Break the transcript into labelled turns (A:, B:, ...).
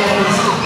A: Yes.